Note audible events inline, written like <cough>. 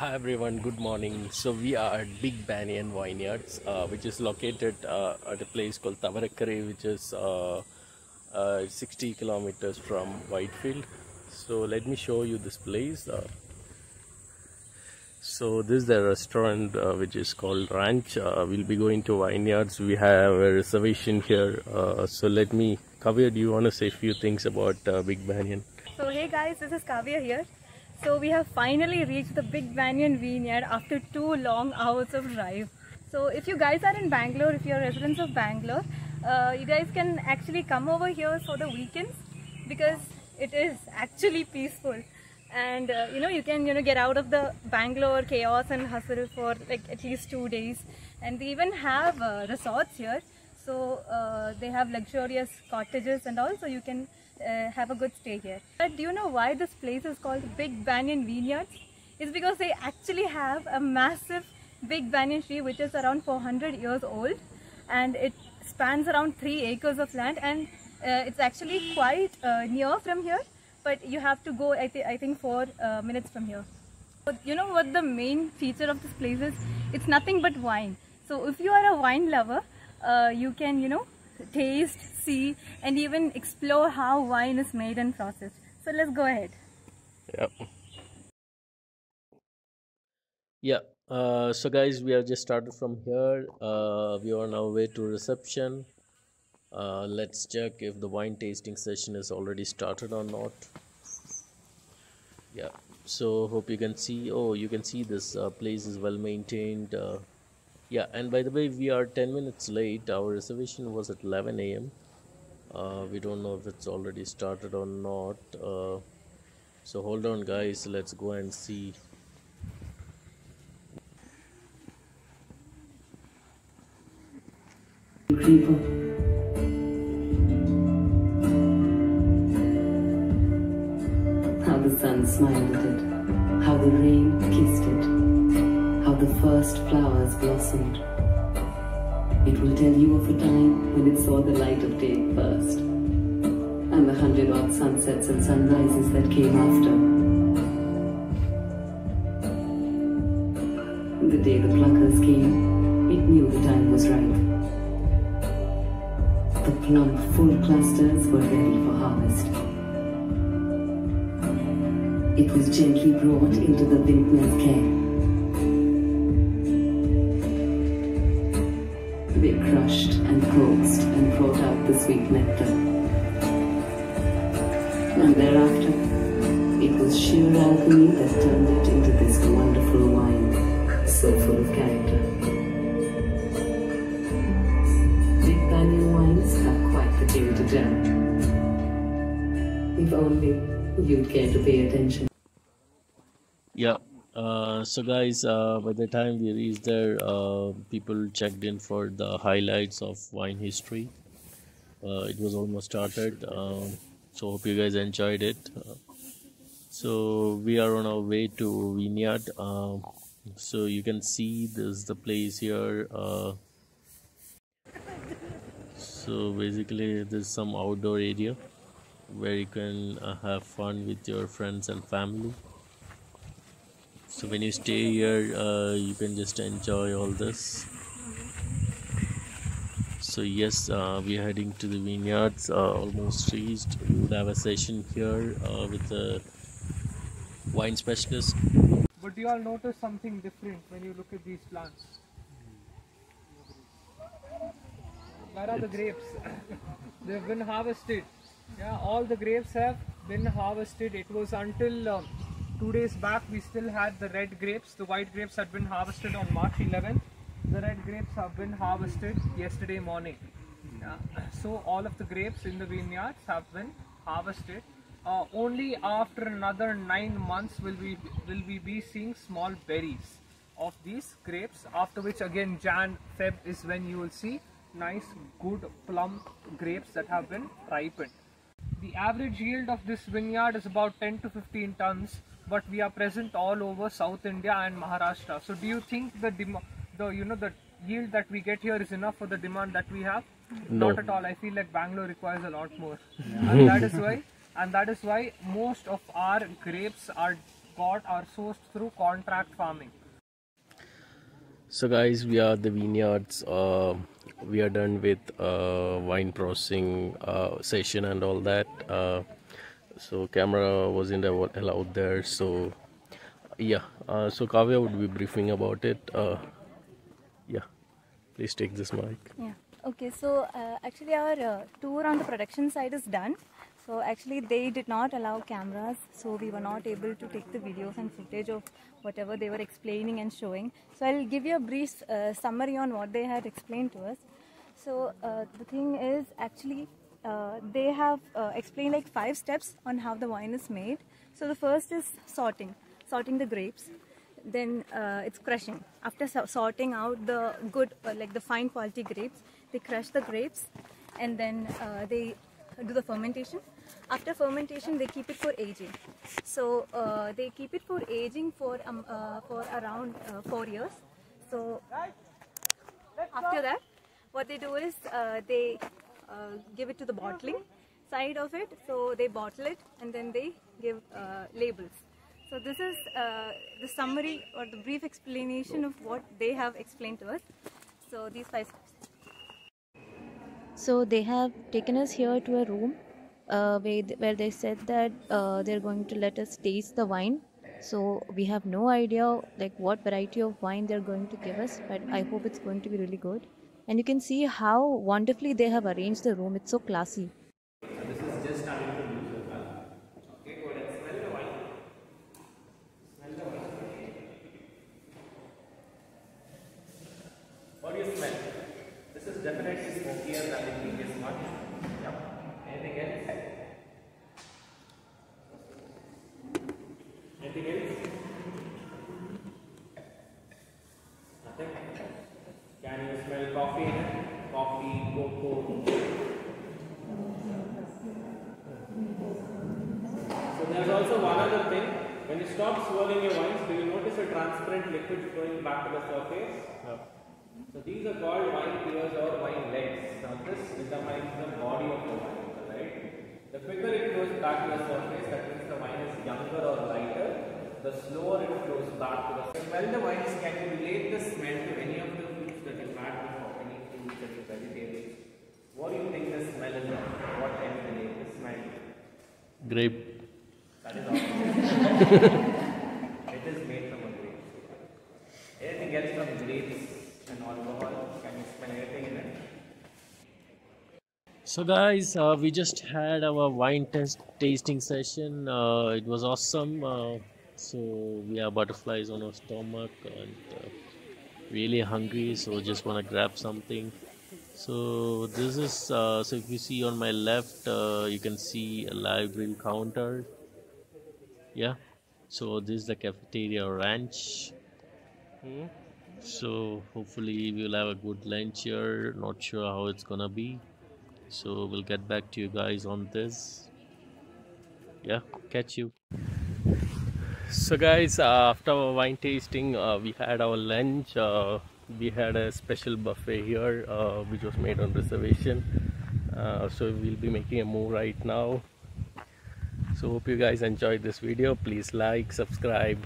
Hi everyone, good morning. So we are at Big Banyan Vineyards, uh, which is located uh, at a place called Tavarakare, which is uh, uh, 60 kilometers from Whitefield. So let me show you this place. Uh, so this is the restaurant uh, which is called Ranch. We'll be going to Vineyards. We have a reservation here. So let me, Kavya, do you want to say a few things about Big Banyan? So hey guys, this is Kavya here. So we have finally reached the Big Banyan Vineyard after two long hours of drive. So if you guys are in Bangalore, if you're residents of Bangalore, uh, you guys can actually come over here for the weekends because it is actually peaceful. And uh, you know you can you know get out of the Bangalore chaos and hustle for like at least two days. And they even have uh, resorts here. So uh, they have luxurious cottages and all, so you can uh, have a good stay here. But do you know why this place is called Big Banyan Vineyards? It's because they actually have a massive big banyan tree which is around 400 years old and it spans around 3 acres of land and uh, it's actually quite uh, near from here but you have to go I, th- I think 4 uh, minutes from here. But you know what the main feature of this place is? It's nothing but wine. So if you are a wine lover, uh, you can, you know, taste, see, and even explore how wine is made and processed. So let's go ahead. Yep. Yeah. Uh, so guys, we have just started from here. Uh, we are on our way to reception. Uh, let's check if the wine tasting session is already started or not. Yeah. So hope you can see. Oh, you can see this uh, place is well maintained. Yeah. And by the way, we are 10 minutes late. Our reservation was at 11 a.m. Uh, we don't know if it's already started or not. Uh, so hold on, guys. Let's go and see. How the sun smiled at it, how the rain kissed it, how the first flowers blossomed. It will tell you of a time when it saw the light of day first, and the hundred odd sunsets and sunrises that came after. The day the pluckers came, it knew the time was right. The plump, full clusters were ready for harvest. It was gently brought into the vintner's care. They crushed and coaxed and brought out the sweet nectar. And thereafter, it was sheer alchemy that turned it into this wonderful wine, so full of character. Big wines have quite the tune to tell. If only you'd care to pay attention. Yeah. Uh, so guys, uh, by the time we reached there, uh, people checked in for the highlights of wine history. Uh, it was almost started. Um, so hope you guys enjoyed it. So we are on our way to Vineyard. Um, so you can see this is the place here. Uh, so basically, there's some outdoor area where you can have fun with your friends and family. So when you stay here, uh, you can just enjoy all this. So yes, uh, we are heading to the vineyards. Uh, almost reached. We would have a session here uh, with the wine specialist. But you all notice something different when you look at these plants? Where are the grapes? <laughs> They've been harvested. Yeah, all the grapes have been harvested. It was until um, two days back we still had the red grapes. The white grapes had been harvested on March 11th. The red grapes have been harvested yesterday morning. Yeah. So all of the grapes in the vineyards have been harvested. Uh, only after another nine months will we will we be seeing small berries of these grapes. After which again Jan Feb is when you will see nice good plump grapes that have been ripened. The average yield of this vineyard is about 10 to 15 tons, but we are present all over South India and Maharashtra. So, do you think the dem- the you know the yield that we get here is enough for the demand that we have? No. Not at all. I feel like Bangalore requires a lot more, and that is why and that is why most of our grapes are got are sourced through contract farming. So guys, we are the vineyards. Uh, we are done with uh, wine processing uh, session and all that. So camera wasn't allowed there. So yeah, uh, so Kavya would be briefing about it. Uh, yeah, please take this mic. Yeah. Okay. So uh, actually, our uh, tour on the production side is done. So actually, they did not allow cameras, so we were not able to take the videos and footage of whatever they were explaining and showing. So I'll give you a brief uh, summary on what they had explained to us. So uh, the thing is actually uh, they have uh, explained like five steps on how the wine is made. So the first is sorting, sorting the grapes. Then uh, it's crushing. After so sorting out the good, uh, like the fine quality grapes, they crush the grapes and then uh, they do the fermentation. After fermentation, they keep it for aging. So uh, they keep it for aging for um, for around four years. So after that, what they do is they give it to the bottling side of it. So they bottle it and then they give uh, labels. So this is uh, the summary or the brief explanation of what they have explained to us. So these five steps. So they have taken us here to a room uh, where, where they said that uh, they're going to let us taste the wine. So we have no idea like what variety of wine they're going to give us, but I hope it's going to be really good. And you can see how wonderfully they have arranged the room. It's so classy. This is definitely smokier than the previous one. Yep. Anything else? Anything else? Nothing? Can you smell coffee? Coffee, cocoa. So there's also one other thing. When you stop swirling your wines, do you notice a transparent liquid flowing back to the surface? So these are called wine tears or wine legs. Now this determines the body of the wine, right? The quicker it flows back to the surface, that means the wine is younger or lighter. The slower it flows back to the surface. Smell the wine can you relate the smell to any of the foods that you've had before? Any foods such as vegetables? What do you think the smell is of? What can you relate the smell to? Grape. That is all. it is made from a grape. Anything else from grapes and alcohol? Can you smell anything in it? So guys, uh, we just had our wine test tasting session. Uh, it was awesome. Uh, so we have butterflies on our stomach and uh, really hungry. So just wanna grab something. So this is uh, so if you see on my left, uh, you can see a live grill counter. Yeah. So this is the cafeteria ranch. So hopefully we'll have a good lunch here. Not sure how it's gonna be. So we'll get back to you guys on this. Yeah, catch you. So guys, uh, after our wine tasting, uh, we had our lunch. Uh, we had a special buffet here, uh, which was made on reservation. Uh, so we'll be making a move right now. So hope you guys enjoyed this video. Please like, subscribe.